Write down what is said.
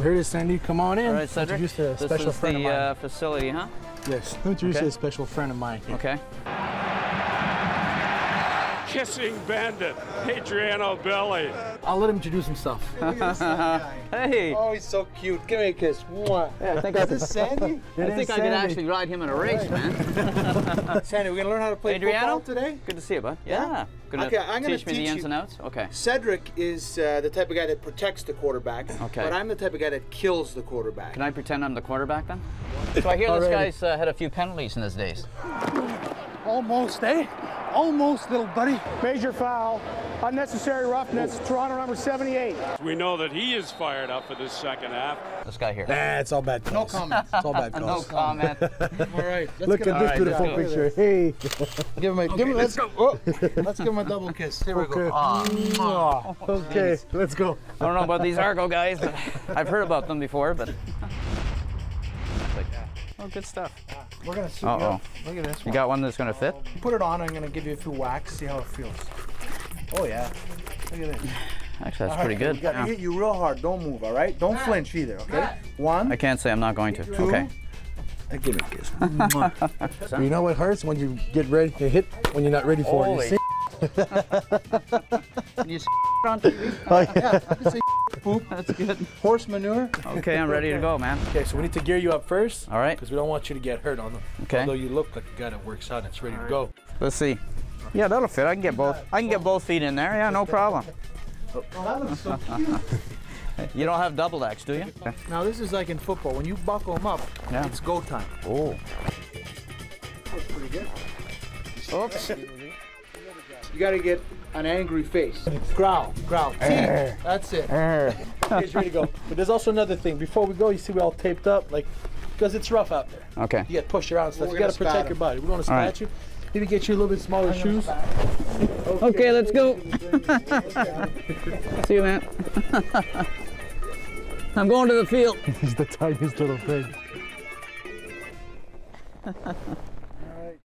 Here it is, Sandy. Come on in. All right, Cedric. Introduce a This special is friend the of mine. uh, facility, huh? yes. Let me Introduce okay. a special friend of mine. Okay. Kissing bandit, Adriano Belli. I'll let him introduce himself. Hey. Oh, he's so cute. Give me a kiss. Mwah. I think I, Is this Sandy? I think I could actually ride him in a race, man. Sandy, we're gonna learn how to play Adriano? football today. Good to see you, bud. Yeah. Gonna Okay, I'm gonna teach me the ins you- and outs. Okay. Cedric is uh, the type of guy that protects the quarterback. Okay. But I'm the type of guy that kills the quarterback. Can I pretend I'm the quarterback then? So I hear this guy's uh, had a few penalties in his days. Almost, eh? Almost, little buddy. Major foul. Unnecessary roughness. Oh. Toronto number 78. We know that he is fired up for this second half. This guy here. Nah, it's all bad calls. No comment. It's all bad No comment. All right. Let's Look at this All right, beautiful yeah. picture. Hey. Give him a. give him, let's go. Oh, let's give him a double kiss. Here we Okay. go. Mwah. Okay, let's go. I don't know about these Argo guys, but I've heard about them before, but. Oh, good stuff. We're gonna suit Uh-oh. up. Look at this You one. got one that's gonna fit? Put it on. I'm gonna give you a few whacks. See how it feels. Oh yeah. Look at this. Actually, that's pretty good. We gotta Yeah. hit you real hard. Don't move. All right. Don't flinch either. Okay. One. I can't say I'm not going to. Two. Okay. And give me a kiss. You know what hurts when you get ready to hit when you're not ready for Holy. it. You see? You s- on TV? Oh, That's good. Horse manure. Okay, I'm ready to go, man. Okay, so we need to gear you up first. All right. Because we don't want you to get hurt on them. Okay. Although you look like a guy that works out and it's ready to go. Let's see. Yeah, that'll fit. I can get both. I can get both feet in there. Yeah, no problem. You don't have double X, do you? Now this is like in football. When you buckle them up, Yeah. it's go time. Oh. That's pretty good. Oops. You gotta get an angry face. Growl, growl. Teeth. Eh. That's it. Okay, it's ready to go. But there's also another thing. Before we go, you see we're all taped up, like, because it's rough out there. Okay. You get pushed around and stuff. We're you gotta gonna spat protect your body. We're gonna All right. spat you. Maybe get you a little bit smaller shoes. Okay, let's go. See you, man. I'm going to the field. He's the tiniest little thing.